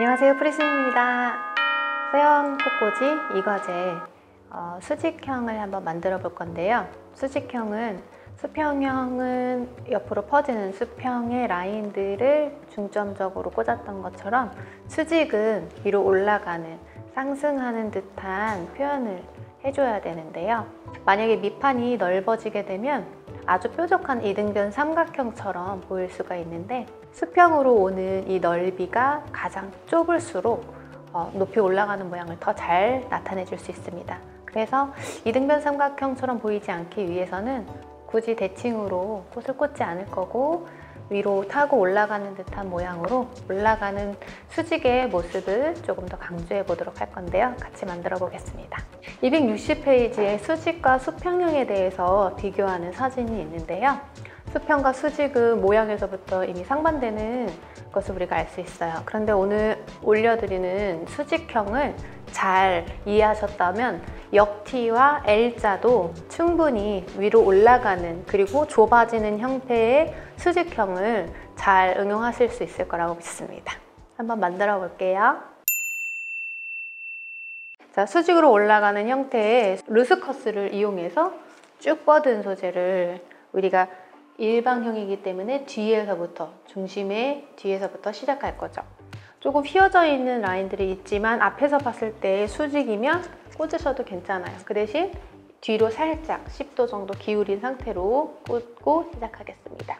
안녕하세요 프리스입니다. 소형 꽃꽂이 이 과제 어, 수직형을 한번 만들어 볼 건데요. 수직형은 수평형은 옆으로 퍼지는 수평의 라인들을 중점적으로 꽂았던 것처럼 수직은 위로 올라가는 상승하는 듯한 표현을 해줘야 되는데요. 만약에 밑판이 넓어지게 되면 아주 뾰족한 이등변 삼각형처럼 보일 수가 있는데 수평으로 오는 이 넓이가 가장 좁을수록 어, 높이 올라가는 모양을 더 잘 나타내 줄 수 있습니다. 그래서 이등변 삼각형처럼 보이지 않기 위해서는 굳이 대칭으로 꽃을 꽂지 않을 거고 위로 타고 올라가는 듯한 모양으로 올라가는 수직의 모습을 조금 더 강조해 보도록 할 건데요. 같이 만들어 보겠습니다. 260페이지에 수직과 수평형에 대해서 비교하는 사진이 있는데요. 수평과 수직은 모양에서부터 이미 상반되는 것을 우리가 알 수 있어요. 그런데 오늘 올려드리는 수직형을 잘 이해하셨다면 역티와 L자도 충분히 위로 올라가는 그리고 좁아지는 형태의 수직형을 잘 응용하실 수 있을 거라고 믿습니다. 한번 만들어 볼게요. 자, 수직으로 올라가는 형태의 루스커스를 이용해서 쭉 뻗은 소재를 우리가 일방형이기 때문에 뒤에서부터 중심의 뒤에서부터 시작할 거죠. 조금 휘어져 있는 라인들이 있지만 앞에서 봤을 때 수직이면 꽂으셔도 괜찮아요. 그 대신 뒤로 살짝 10도 정도 기울인 상태로 꽂고 시작하겠습니다.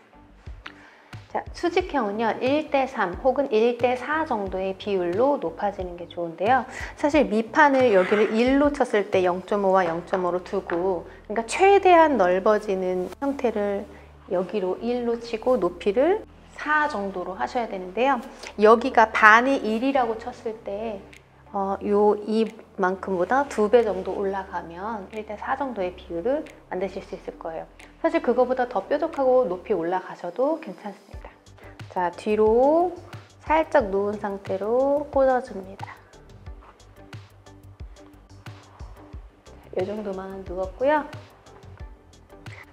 자, 수직형은요 1대3 혹은 1대4 정도의 비율로 높아지는 게 좋은데요 사실 밑판을 여기를 1로 쳤을 때 0.5와 0.5로 두고 그러니까 최대한 넓어지는 형태를 여기로 1로 치고 높이를 4 정도로 하셔야 되는데요. 여기가 반이 1이라고 쳤을 때 어, 요 이만큼보다 두 배 정도 올라가면 1대 4 정도의 비율을 만드실 수 있을 거예요. 사실 그거보다 더 뾰족하고 높이 올라가셔도 괜찮습니다. 자, 뒤로 살짝 누운 상태로 꽂아줍니다. 이 정도만 누웠고요.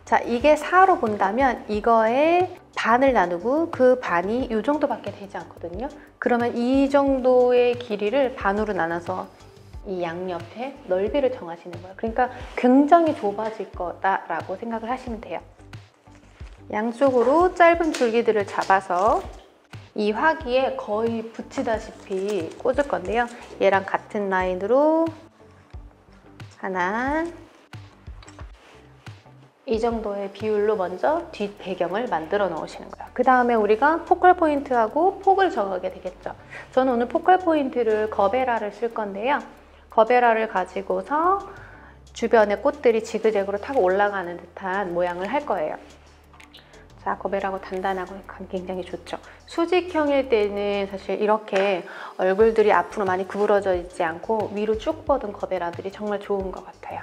자, 이게 4로 본다면 이거의 반을 나누고 그 반이 이 정도밖에 되지 않거든요. 그러면 이 정도의 길이를 반으로 나눠서 이 양옆에 넓이를 정하시는 거예요. 그러니까 굉장히 좁아질 거다라고 생각을 하시면 돼요. 양쪽으로 짧은 줄기들을 잡아서 이 화기에 거의 붙이다시피 꽂을 건데요. 얘랑 같은 라인으로 하나, 이 정도의 비율로 먼저 뒷 배경을 만들어 놓으시는 거예요. 그 다음에 우리가 focal point하고 폭을 정하게 되겠죠. 저는 오늘 focal point를 거베라를 쓸 건데요. 거베라를 가지고서 주변에 꽃들이 지그재그로 타고 올라가는 듯한 모양을 할 거예요. 자, 거베라고 단단하고 굉장히 좋죠. 수직형일 때는 사실 이렇게 얼굴들이 앞으로 많이 구부러져 있지 않고 위로 쭉 뻗은 거베라들이 정말 좋은 것 같아요.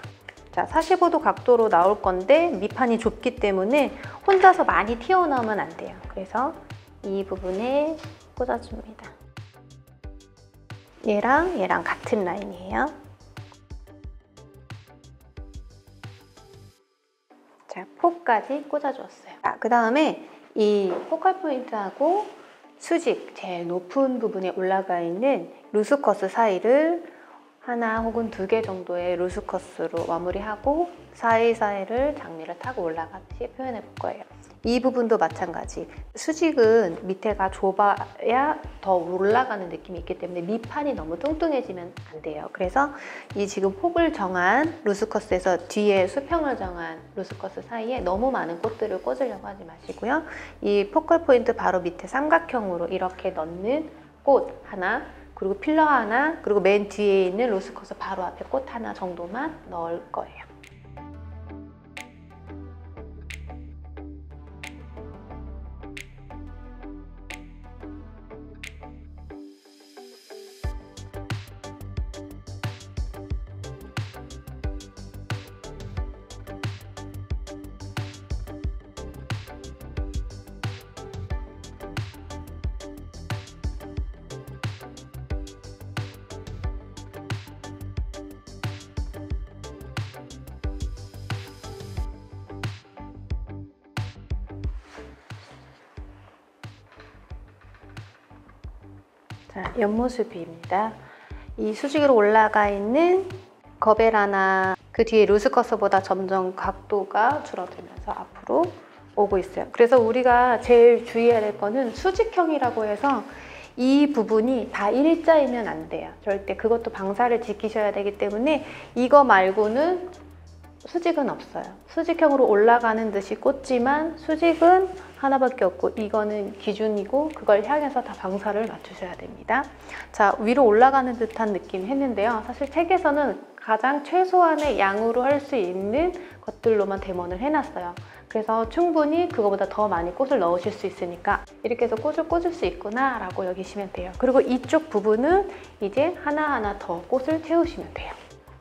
자, 45도 각도로 나올 건데 밑판이 좁기 때문에 혼자서 많이 튀어나오면 안 돼요. 그래서 이 부분에 꽂아줍니다. 얘랑 얘랑 같은 라인이에요. 자, 폭까지 꽂아주었어요. 자, 그 다음에 이 focal point하고 수직, 제일 높은 부분에 올라가 있는 루스커스 사이를 하나 혹은 두 개 정도의 루스커스로 마무리하고 사이사이를 장미를 타고 올라가듯이 표현해 볼 거예요. 이 부분도 마찬가지. 수직은 밑에가 좁아야 더 올라가는 느낌이 있기 때문에 밑판이 너무 뚱뚱해지면 안 돼요. 그래서 이 지금 폭을 정한 루스커스에서 뒤에 수평을 정한 루스커스 사이에 너무 많은 꽃들을 꽂으려고 하지 마시고요. 이 focal point 바로 밑에 삼각형으로 이렇게 넣는 꽃 하나 그리고 필러 하나, 그리고 맨 뒤에 있는 루스커스 바로 앞에 꽃 하나 정도만 넣을 거예요. 자, 옆모습입니다. 이 수직으로 올라가 있는 거베라나 그 뒤에 루스커스보다 점점 각도가 줄어들면서 앞으로 오고 있어요. 그래서 우리가 제일 주의해야 될 거는 수직형이라고 해서 이 부분이 다 일자이면 안 돼요. 절대 그것도 방사를 지키셔야 되기 때문에 이거 말고는 수직은 없어요. 수직형으로 올라가는 듯이 꽂지만 수직은 하나밖에 없고 이거는 기준이고 그걸 향해서 다 방사를 맞추셔야 됩니다. 자 위로 올라가는 듯한 느낌 했는데요. 사실 책에서는 가장 최소한의 양으로 할 수 있는 것들로만 대문을 해놨어요. 그래서 충분히 그거보다 더 많이 꽃을 넣으실 수 있으니까 이렇게 해서 꽃을 꽂을 수 있구나 라고 여기시면 돼요. 그리고 이쪽 부분은 이제 하나하나 더 꽃을 채우시면 돼요.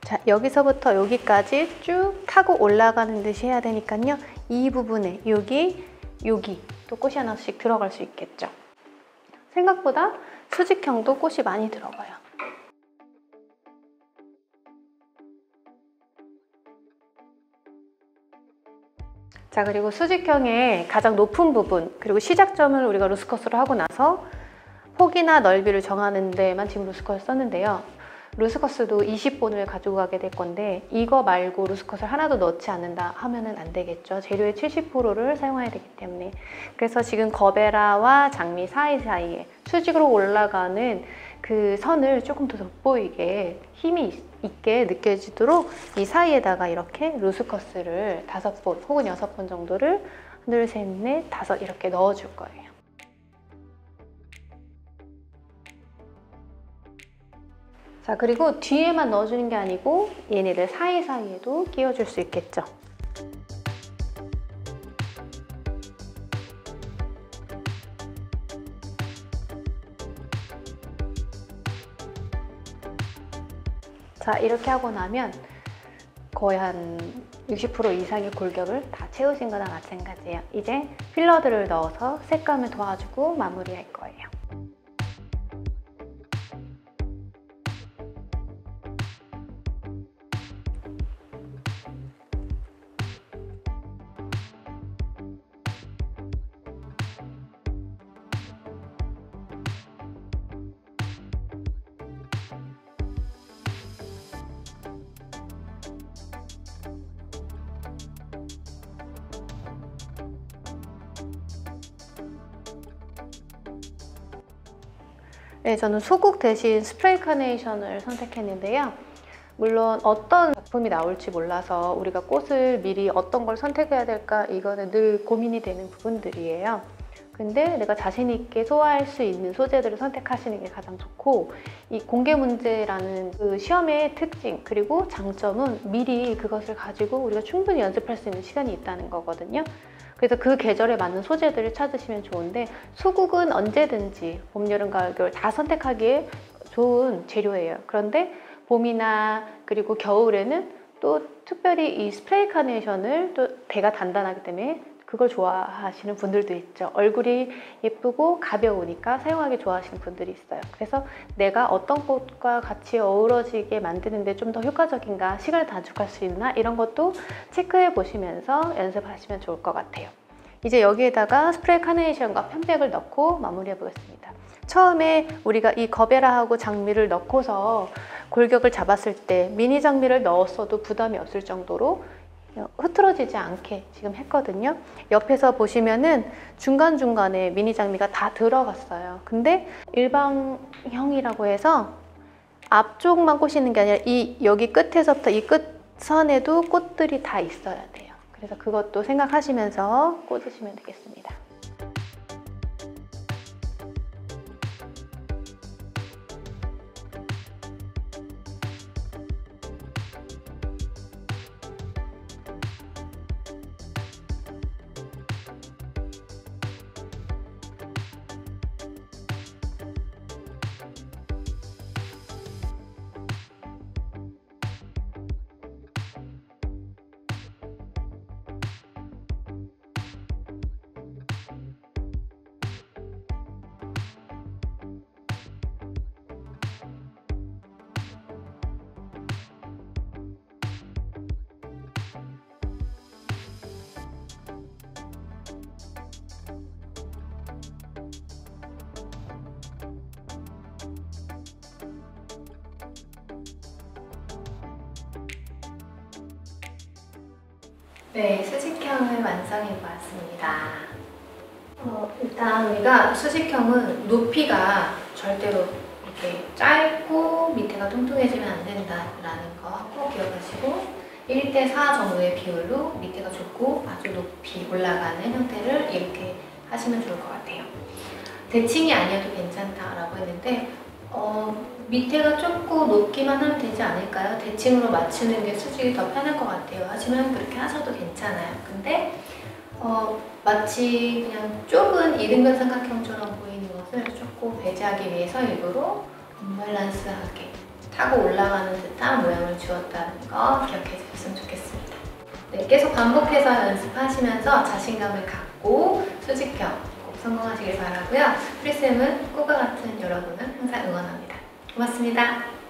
자 여기서부터 여기까지 쭉 타고 올라가는 듯이 해야 되니까요. 이 부분에 여기 여기 또 꽃이 하나씩 들어갈 수 있겠죠. 생각보다 수직형도 꽃이 많이 들어가요. 자 그리고 수직형의 가장 높은 부분 그리고 시작점을 우리가 루스커스로 하고 나서 폭이나 넓이를 정하는 데만 지금 루스커스 썼는데요. 루스커스도 20본을 가지고 가게 될 건데 이거 말고 루스커스를 하나도 넣지 않는다 하면은 안 되겠죠. 재료의 70%를 사용해야 되기 때문에 그래서 지금 거베라와 장미 사이사이에 수직으로 올라가는 그 선을 조금 더 돋보이게 힘이 있게 느껴지도록 이 사이에다가 이렇게 루스커스를 다섯 번 혹은 여섯 번 정도를 둘, 셋, 넷, 이렇게 넣어줄 거예요. 자 그리고 뒤에만 넣어주는 게 아니고 얘네들 사이사이에도 끼워줄 수 있겠죠. 자 이렇게 하고 나면 거의 한 60% 이상의 골격을 다 채우신 거나 마찬가지예요. 이제 필러들을 넣어서 색감을 도와주고 마무리할 거예요. 네, 저는 소국 대신 스프레이 카네이션을 선택했는데요. 물론 어떤 작품이 나올지 몰라서 우리가 꽃을 미리 어떤 걸 선택해야 될까 이거는 늘 고민이 되는 부분들이에요. 근데 내가 자신 있게 소화할 수 있는 소재들을 선택하시는 게 가장 좋고 이 공개 문제라는 그 시험의 특징 그리고 장점은 미리 그것을 가지고 우리가 충분히 연습할 수 있는 시간이 있다는 거거든요. 그래서 그 계절에 맞는 소재들을 찾으시면 좋은데 수국은 언제든지 봄, 여름, 가을, 겨울 다 선택하기에 좋은 재료예요. 그런데 봄이나 그리고 겨울에는 또 특별히 이 스프레이 카네이션을 또 대가 단단하기 때문에 그걸 좋아하시는 분들도 있죠. 얼굴이 예쁘고 가벼우니까 사용하기 좋아하시는 분들이 있어요. 그래서 내가 어떤 꽃과 같이 어우러지게 만드는데 좀 더 효과적인가, 시간을 단축할 수 있나 이런 것도 체크해 보시면서 연습하시면 좋을 것 같아요. 이제 여기에다가 스프레이 카네이션과 편백을 넣고 마무리해 보겠습니다. 처음에 우리가 이 거베라하고 장미를 넣고서 골격을 잡았을 때 미니 장미를 넣었어도 부담이 없을 정도로 흐트러지지 않게 지금 했거든요. 옆에서 보시면은 중간중간에 미니 장미가 다 들어갔어요. 근데 일방형이라고 해서 앞쪽만 꽂시는 게 아니라 이 여기 끝에서부터 이 끝선에도 꽃들이 다 있어야 돼요. 그래서 그것도 생각하시면서 꽂으시면 되겠습니다. 네, 수직형을 완성해 보았습니다. 어, 일단 우리가 수직형은 높이가 절대로 이렇게 짧고 밑에가 통통해지면 안 된다라는 거 꼭 기억하시고 1대 4 정도의 비율로 밑에가 좁고 아주 높이 올라가는 형태를 이렇게 하시면 좋을 것 같아요. 대칭이 아니어도 괜찮다라고 했는데 어, 밑에가 좁고 높기만 하면 되지 않을까요? 대칭으로 맞추는 게 수직이 더 편할 것 같아요. 하지만 그렇게 하셔도 괜찮아요. 근데 어, 마치 그냥 좁은 이등변 삼각형처럼 보이는 것을 조금 배제하기 위해서 일부러 언밸런스하게 타고 올라가는 듯한 모양을 주었다는 거 기억해 주셨으면 좋겠습니다. 네, 계속 반복해서 연습하시면서 자신감을 갖고 수직형 꼭 성공하시길 바라고요. 프리쌤은 꿈과 같은 여러분을 항상 응원합니다. 고맙습니다.